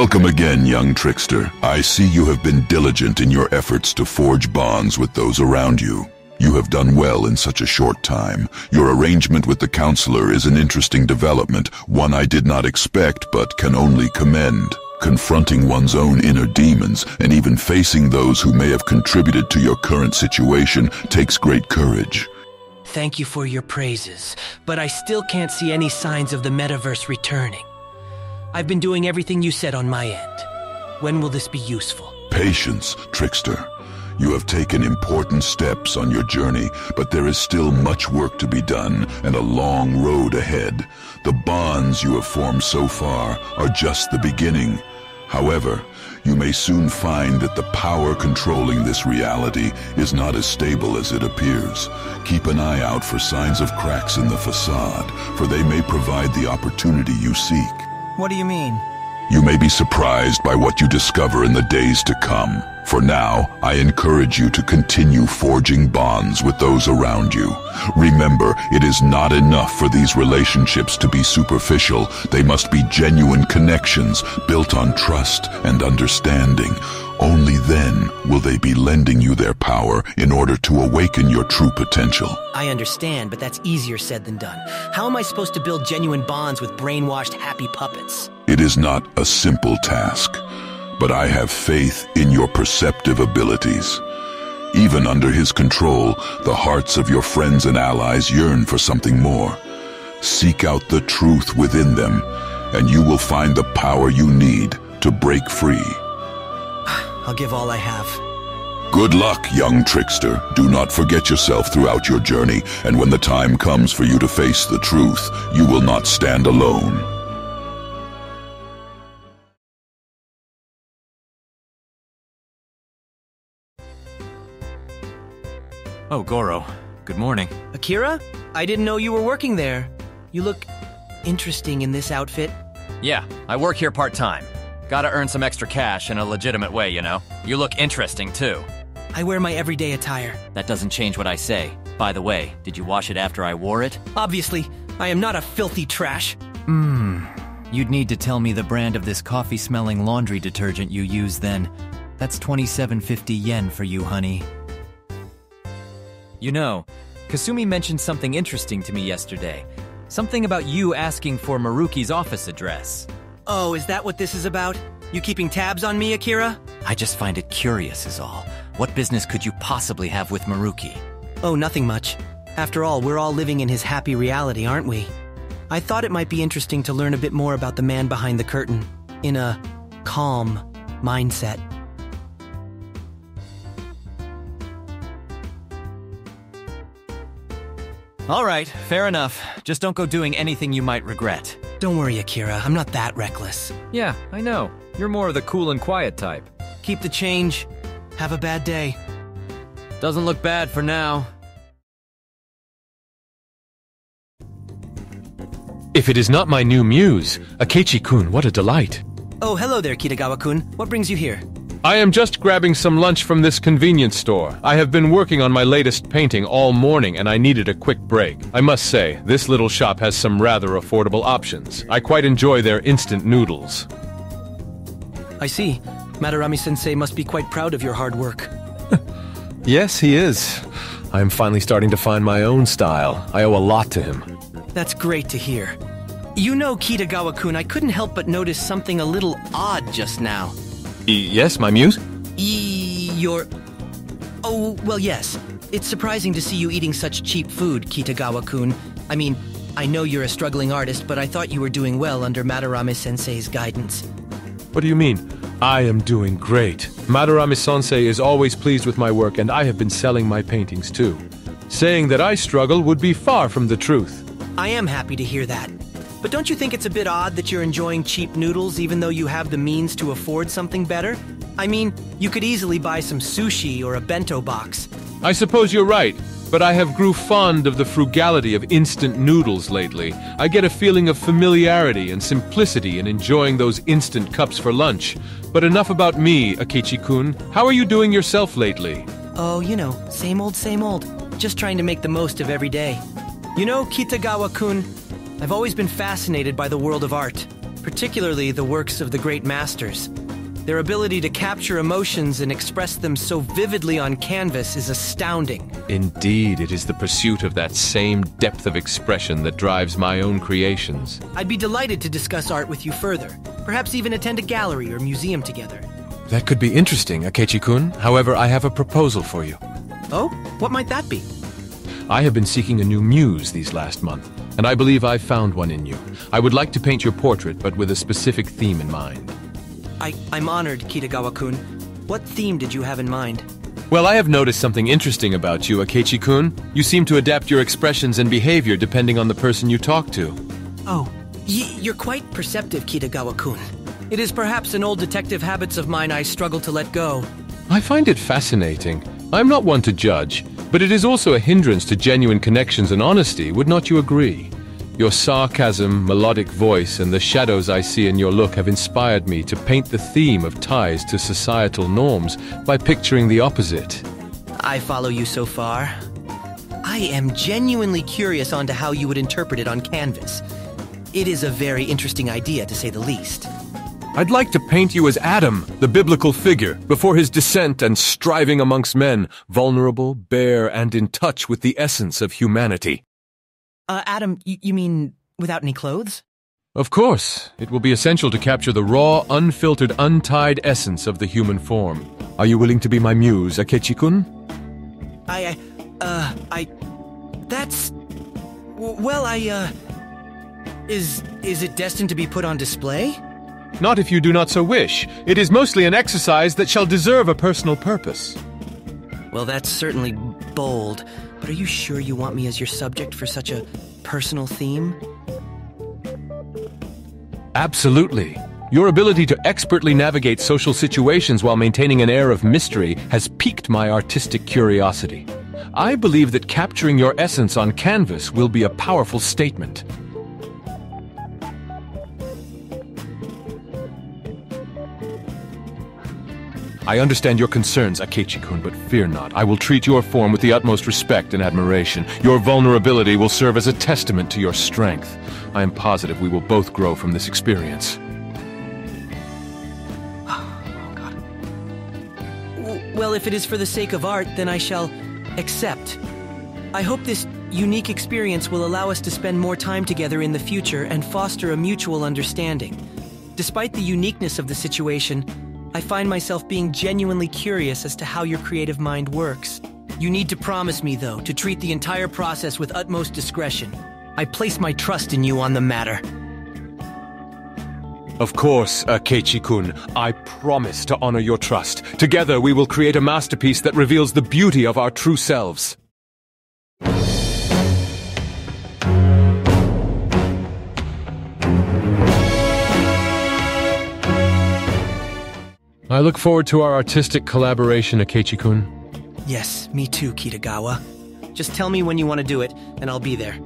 Welcome again, young trickster. I see you have been diligent in your efforts to forge bonds with those around you. You have done well in such a short time. Your arrangement with the counselor is an interesting development, one I did not expect but can only commend. Confronting one's own inner demons and even facing those who may have contributed to your current situation takes great courage. Thank you for your praises, but I still can't see any signs of the metaverse returning. I've been doing everything you said on my end. When will this be useful? Patience, trickster. You have taken important steps on your journey, but there is still much work to be done and a long road ahead. The bonds you have formed so far are just the beginning. However, you may soon find that the power controlling this reality is not as stable as it appears. Keep an eye out for signs of cracks in the facade, for they may provide the opportunity you seek. What do you mean? You may be surprised by what you discover in the days to come. For now, I encourage you to continue forging bonds with those around you. Remember, it is not enough for these relationships to be superficial. They must be genuine connections built on trust and understanding. Only then will they be lending you their power in order to awaken your true potential. I understand, but that's easier said than done. How am I supposed to build genuine bonds with brainwashed happy puppets? It is not a simple task, but I have faith in your perceptive abilities. Even under his control, the hearts of your friends and allies yearn for something more. Seek out the truth within them, and you will find the power you need to break free. I'll give all I have. Good luck, young trickster. Do not forget yourself throughout your journey, and when the time comes for you to face the truth, you will not stand alone. Oh, Goro. Good morning. Akira? I didn't know you were working there. You look interesting in this outfit. Yeah, I work here part time. Gotta earn some extra cash in a legitimate way, you know? You look interesting, too. I wear my everyday attire. That doesn't change what I say. By the way, did you wash it after I wore it? Obviously, I am not a filthy trash. Hmm. You'd need to tell me the brand of this coffee smelling laundry detergent you use then. That's 2750 yen for you, honey. You know, Kasumi mentioned something interesting to me yesterday. Something about you asking for Maruki's office address. Oh, is that what this is about? You keeping tabs on me, Akira? I just find it curious, is all. What business could you possibly have with Maruki? Oh, nothing much. After all, we're all living in his happy reality, aren't we? I thought it might be interesting to learn a bit more about the man behind the curtain, in a calm mindset. All right, fair enough. Just don't go doing anything you might regret. Don't worry, Akira, I'm not that reckless. Yeah, I know. You're more of the cool and quiet type. Keep the change. Have a bad day. Doesn't look bad for now. If it is not my new muse, Akechi-kun, what a delight. Oh, hello there, Kitagawa-kun. What brings you here? I am just grabbing some lunch from this convenience store. I have been working on my latest painting all morning and I needed a quick break. I must say, this little shop has some rather affordable options. I quite enjoy their instant noodles. I see. Madarame-sensei must be quite proud of your hard work. Yes, he is. I am finally starting to find my own style. I owe a lot to him. That's great to hear. You know, Kitagawa-kun, I couldn't help but notice something a little odd just now. Yes, my muse? E- your... Oh, well, yes. It's surprising to see you eating such cheap food, Kitagawa-kun. I mean, I know you're a struggling artist, but I thought you were doing well under Madarame-sensei's guidance. What do you mean? I am doing great. Madarame Sensei is always pleased with my work, and I have been selling my paintings too. Saying that I struggle would be far from the truth. I am happy to hear that. But don't you think it's a bit odd that you're enjoying cheap noodles even though you have the means to afford something better? I mean, you could easily buy some sushi or a bento box. I suppose you're right, but I have grew fond of the frugality of instant noodles lately. I get a feeling of familiarity and simplicity in enjoying those instant cups for lunch. But enough about me, Akechi-kun. How are you doing yourself lately? Oh, you know, same old, same old. Just trying to make the most of every day. You know, Kitagawa kun, I've always been fascinated by the world of art. particularly the works of the great masters. Their ability to capture emotions and express them so vividly on canvas is astounding. Indeed, it is the pursuit of that same depth of expression that drives my own creations. I'd be delighted to discuss art with you further, perhaps even attend a gallery or museum together. That could be interesting, Akechi-kun. However, I have a proposal for you. Oh? What might that be? I have been seeking a new muse these last month, and I believe I've found one in you. I would like to paint your portrait, but with a specific theme in mind. I, I'm honored, Kitagawa-kun. What theme did you have in mind? Well, I have noticed something interesting about you, Akechi-kun. You seem to adapt your expressions and behavior depending on the person you talk to. Oh, y- you're quite perceptive, Kitagawa-kun. It is perhaps an old detective habits of mine I struggle to let go. I find it fascinating. I'm not one to judge, but it is also a hindrance to genuine connections and honesty, would not you agree? Your sarcasm, melodic voice, and the shadows I see in your look have inspired me to paint the theme of ties to societal norms by picturing the opposite. I follow you so far. I am genuinely curious on to how you would interpret it on canvas. It is a very interesting idea, to say the least. I'd like to paint you as Adam, the biblical figure, before his descent and striving amongst men, vulnerable, bare, and in touch with the essence of humanity. Uh, Adam, y- you mean without any clothes? Of course, it will be essential to capture the raw, unfiltered, untied essence of the human form. Are you willing to be my muse, Akechi-kun? I, I, uh, I. That's. Well, I, uh. Is. Is it destined to be put on display? Not if you do not so wish. It is mostly an exercise that shall deserve a personal purpose. Well, that's certainly bold, but are you sure you want me as your subject for such a personal theme? Absolutely. Your ability to expertly navigate social situations while maintaining an air of mystery has piqued my artistic curiosity. I believe that capturing your essence on canvas will be a powerful statement. I understand your concerns, Akechi-kun, but fear not. I will treat your form with the utmost respect and admiration. Your vulnerability will serve as a testament to your strength. I am positive we will both grow from this experience. W- Well, if it is for the sake of art, then I shall accept. I hope this unique experience will allow us to spend more time together in the future and foster a mutual understanding. Despite the uniqueness of the situation, I find myself being genuinely curious as to how your creative mind works. You need to promise me, though, to treat the entire process with utmost discretion. I place my trust in you on the matter. Of course, uh, Akechi-kun, I promise to honor your trust. Together we will create a masterpiece that reveals the beauty of our true selves. I look forward to our artistic collaboration, Akechi-kun. Yes, me too, Kitagawa. Just tell me when you want to do it, and I'll be there.